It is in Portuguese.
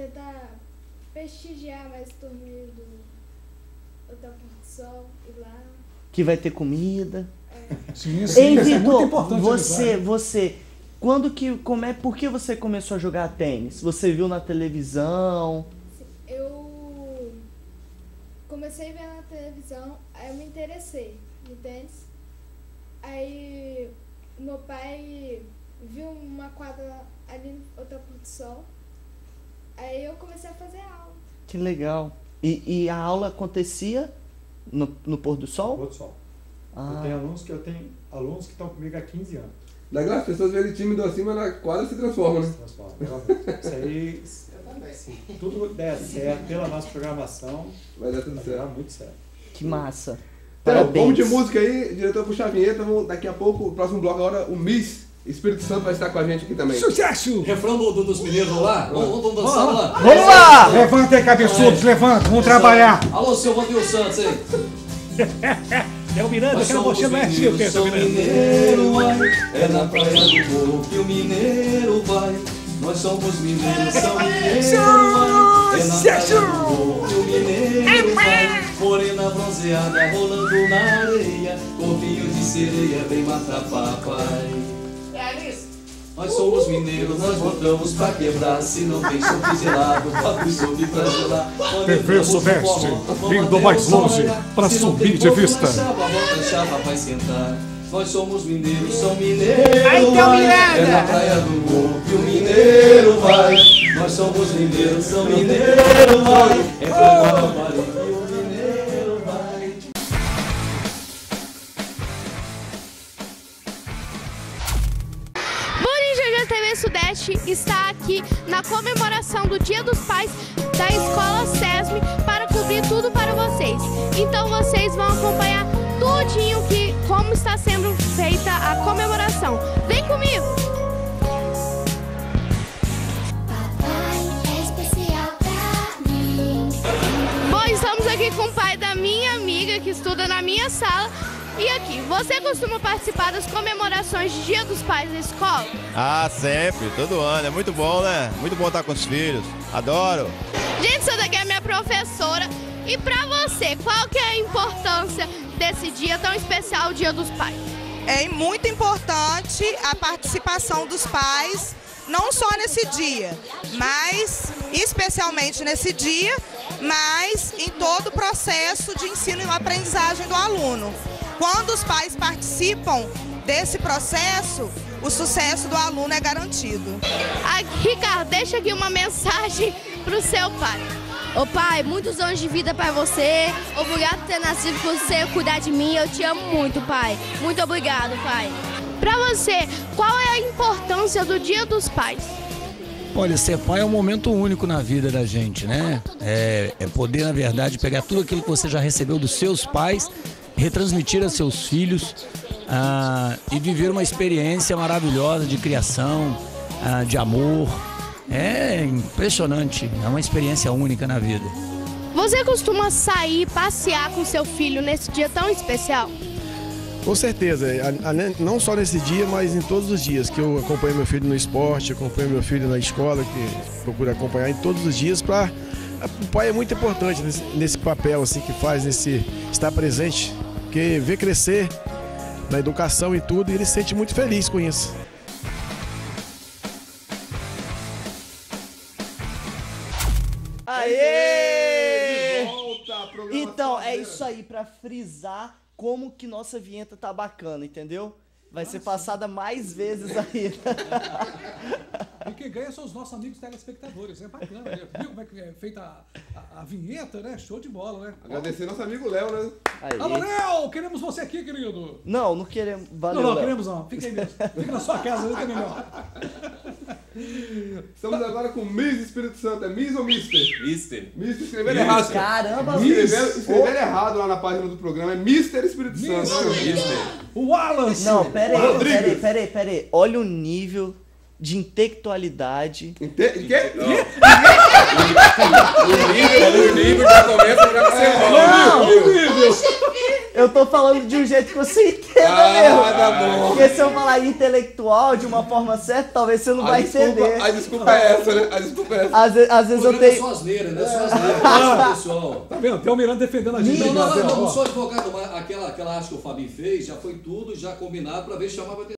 tentar prestigiar mais o torneio do Hotel Porto Sol e lá. Que vai ter comida. Sim, sim, Ei, isso é muito Vitor, importante. você, você, quando que, como é, por que você começou a jogar tênis? Você viu na televisão? Eu comecei a ver na televisão, aí eu me interessei no tênis. Aí meu pai viu uma quadra ali no Hotel Porto Sol. Aí eu comecei a fazer aula. Que legal. E, e a aula acontecia no, no pôr do sol? Pôr do sol. Eu Ah, tenho alunos que eu tenho alunos que estão comigo há 15 anos. Daquelas as pessoas veem ele tímido assim, mas na quadra se transforma, Se né? transforma. Realmente. Isso aí, se tudo der certo pela nossa programação, Vai dar tudo vai certo. dar muito certo. que massa. Então, vamos de música aí, diretor puxa a vinheta, vamos, daqui a pouco, o próximo bloco agora, o Miss Espírito Santo vai estar com a gente aqui também. Sucesso! Refrão do, do- dos mineiros vamos lá? Vamos, vamos dançar, vamos lá. Vamos lá! Levanta aí, cabeçudos, levanta, vamos trabalhar. Alô, seu Vandir Santos aí. É o Miranda, aquela você não é Silvio, mineiro, vai. É na praia do morro que o mineiro vai. Nós somos mineiros, são mineiros, vai. É na praia do morro que o mineiro vai. Morena bronzeada rolando na areia. Corpinho de sereia vem matar papai. Nós somos mineiros, nós voltamos pra quebrar. Se não tem chope gelado, papo soube pra gelar. TV Sudeste, indo mais longe, pra subir de vista. Nós somos mineiros, são mineiros. Aí, então. É na praia do morro que o mineiro vai. Nós somos mineiros, são mineiros, vai. É pra TV Sudeste está aqui na comemoração do Dia dos Pais da Escola SESM para cobrir tudo para vocês. Então vocês vão acompanhar tudinho que como está sendo feita a comemoração. Vem comigo! Que estuda na minha sala. E aqui, você costuma participar das comemorações de Dia dos Pais na escola? Ah, sempre, todo ano. É muito bom, né? Muito bom estar com os filhos. Adoro. Gente, essa daqui é a minha professora. E pra você, qual que é a importância desse dia tão especial, o Dia dos Pais? É muito importante a participação dos pais, não só nesse dia, mas especialmente nesse dia, mas em todo o processo de ensino e aprendizagem do aluno. Quando os pais participam desse processo, o sucesso do aluno é garantido. Ricardo, deixa aqui uma mensagem pro seu pai. Ô pai, muitos anos de vida pra você. Obrigado por ter nascido por você cuidar de mim. Eu te amo muito, pai. Muito obrigado, pai. Pra você, qual é a importância do Dia dos Pais? Olha, ser pai é um momento único na vida da gente, né? É, é poder, na verdade, pegar tudo aquilo que você já recebeu dos seus pais, retransmitir a seus filhos ah, e viver uma experiência maravilhosa de criação, ah, de amor. É impressionante, é uma experiência única na vida. Você costuma sair, passear com seu filho nesse dia tão especial? Com certeza, a- não só nesse dia, mas em todos os dias que eu acompanho meu filho no esporte, acompanho meu filho na escola, que procuro acompanhar em todos os dias para o pai é muito importante nesse, nesse papel assim que faz nesse estar presente, porque vê crescer na educação e tudo, e ele se sente muito feliz com isso. Aê! Volta, Então, é isso aí, pra frisar como que nossa vinheta tá bacana, entendeu? Vai ser passada mais vezes aí. E quem ganha são os nossos amigos telespectadores. É bacana, né? Viu como é que é feita a, a- a vinheta, né? Show de bola, né? Agradecer nosso amigo Léo, né? Aí. Alô, Léo! Queremos você aqui, querido! Não, não queremos. Valeu, não, não, Léo. queremos não. Fica aí mesmo. Fica na sua casa, né? É melhor. Estamos agora com Miss Espírito Santo. É Miss ou Mister? Mister. Mister escrevendo errado. Caramba, Escreveram, Miss. escreveram errado lá na página do programa. É Mister Espírito Santo. O Wallace! Não, pera aí, Rodrigues. pera aí, pera aí, pera aí. Olha o nível de intelectualidade. Inte... Quê? O nível, o nível já começa já com você. Não! Horrível! Eu tô falando de um jeito que você entenda Ah, mesmo. tá bom. Porque se eu falar intelectual de uma forma certa, talvez você não A vai desculpa, entender. a desculpa é essa, né? A desculpa é essa. Às, às vezes eu Programa tenho. só asneira, né? Só asneira, pessoal. Tá vendo? Tem o Miranda defendendo a gente. Não, não, não, não, ó. sou advogado, mas aquela, aquela arte que o Fabinho fez já foi tudo já combinado para ver se chamava